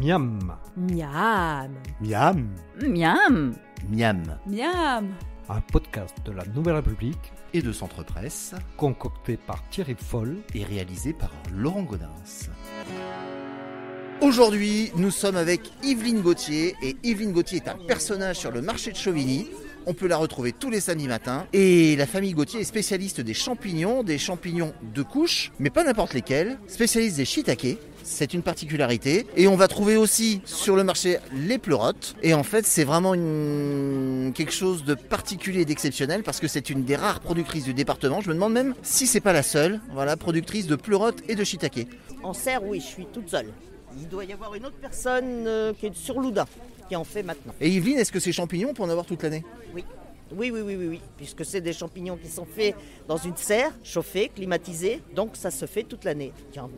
Miam, Miam. Miam. Miam Miam. Miam. un podcast de la Nouvelle République Et de Centre Presse concocté par Thierry Foll. et réalisé par Laurent Godin. Aujourd'hui, nous sommes avec Yveline Gauthier et Yveline Gauthier est un personnage sur le marché de Chauvigny. On peut la retrouver tous les samedis matins. Et la famille Gauthier est spécialiste des champignons, des champignons de couche, mais pas n'importe lesquels. Spécialiste des shiitake. C'est une particularité. Et on va trouver aussi sur le marché les pleurotes. Et en fait, c'est vraiment une... quelque chose de particulier et d'exceptionnel parce que c'est une des rares productrices du département. Je me demande même si c'est pas la seule, voilà, productrice de pleurotes et de shiitake. En serre, oui, je suis toute seule. Il doit y avoir une autre personne euh, qui est sur Loudun, qui en fait maintenant. Et Yveline, est-ce que ces champignons, on peut en avoir toute l'année? Oui. Oui, oui, oui, oui, oui, puisque c'est des champignons qui sont faits dans une serre, chauffée, climatisée, donc ça se fait toute l'année.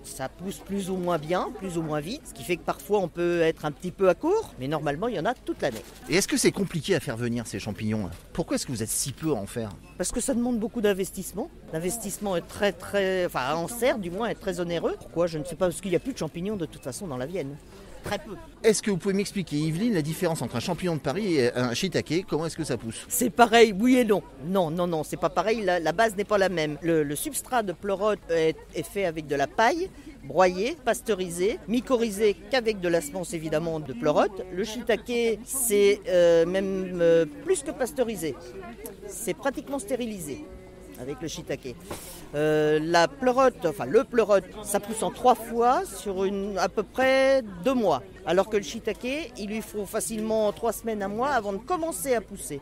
Ça pousse plus ou moins bien, plus ou moins vite, ce qui fait que parfois on peut être un petit peu à court, mais normalement il y en a toute l'année. Et est-ce que c'est compliqué à faire venir ces champignons Pourquoi est-ce que vous êtes si peu à en faire? Parce que ça demande beaucoup d'investissement. L'investissement est très, très. Enfin, en serre, du moins, est très onéreux. Pourquoi? Je ne sais pas, parce qu'il n'y a plus de champignons de toute façon dans la Vienne. Très peu. Est-ce que vous pouvez m'expliquer, Yveline, la différence entre un champignon de Paris et un shiitake Comment est-ce que ça pousse? C'est pareil, oui et non. Non, non, non, c'est pas pareil. La, la base n'est pas la même. Le, le substrat de pleurote est, est fait avec de la paille broyée, pasteurisée, mycorhizée qu'avec de la semence évidemment de pleurote. Le shiitake, c'est euh, même euh, plus que pasteurisé. C'est pratiquement stérilisé avec le shiitake. Euh, la pleurote, enfin le pleurote, ça pousse en trois fois sur une, à peu près deux mois. Alors que le shiitake, il lui faut facilement trois semaines, un mois avant de commencer à pousser.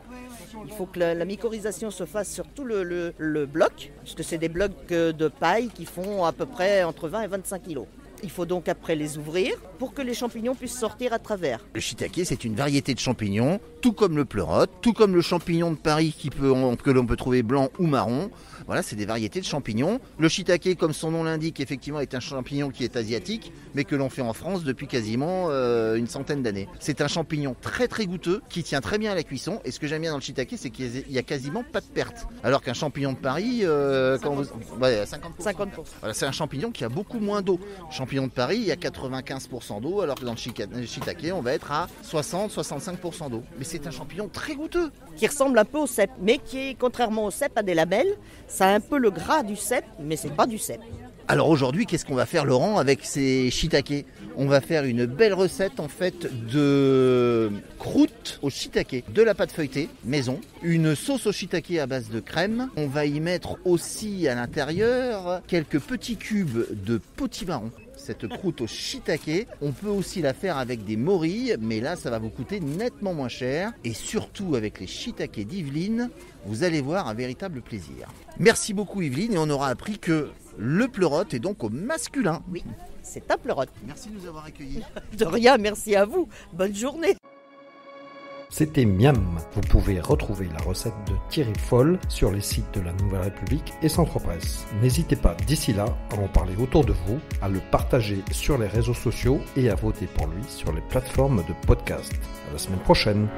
Il faut que la, mycorhisation se fasse sur tout le, le- le bloc, puisque c'est des blocs euh, de paille qui font à peu près entre 20 et 25 kilos. Il faut donc après les ouvrir pour que les champignons puissent sortir à travers. Le shiitake, c'est une variété de champignons, tout comme le pleurote, tout comme le champignon de Paris qui peut, que l'on peut trouver blanc ou marron. Voilà, c'est des variétés de champignons. Le shiitake, comme son nom l'indique, effectivement, est un champignon qui est asiatique, mais que l'on fait en France depuis quasiment euh, une centaine d'années. C'est un champignon très très goûteux, qui tient très bien à la cuisson. Et ce que j'aime bien dans le shiitake, c'est qu'il y a quasiment pas de perte. Alors qu'un champignon de Paris, euh, quand vous... ouais, 50%. 50%. Voilà, c'est un champignon qui a beaucoup moins d'eau. Champignon de Paris, il y a 95% d'eau, alors que dans le shiitake, on va être à 60-65% d'eau. Mais c'est un champignon très goûteux. qui ressemble un peu au cèpe, mais qui, contrairement au cèpe, a des lamelles. Ça a un peu le gras du cèpe, mais c'est pas du cèpe. Alors aujourd'hui, qu'est-ce qu'on va faire, Laurent, avec ces shiitake On va faire une belle recette en fait de croûte au shiitake, de la pâte feuilletée maison, une sauce au shiitake à base de crème. On va y mettre aussi à l'intérieur quelques petits cubes de potimarron. Cette croûte au shiitake, on peut aussi la faire avec des morilles, mais là ça va vous coûter nettement moins cher. Et surtout avec les shiitake d'Yveline, vous allez voir un véritable plaisir. Merci beaucoup Yveline et on aura appris que le pleurote est donc au masculin. Oui, c'est un pleurote. Merci de nous avoir accueillis. De rien, merci à vous. Bonne journée. C'était Miam. Vous pouvez retrouver la recette de Thierry Foll sur les sites de la Nouvelle République et Centre Presse. N'hésitez pas d'ici là à en parler autour de vous, à le partager sur les réseaux sociaux et à voter pour lui sur les plateformes de podcast. À la semaine prochaine.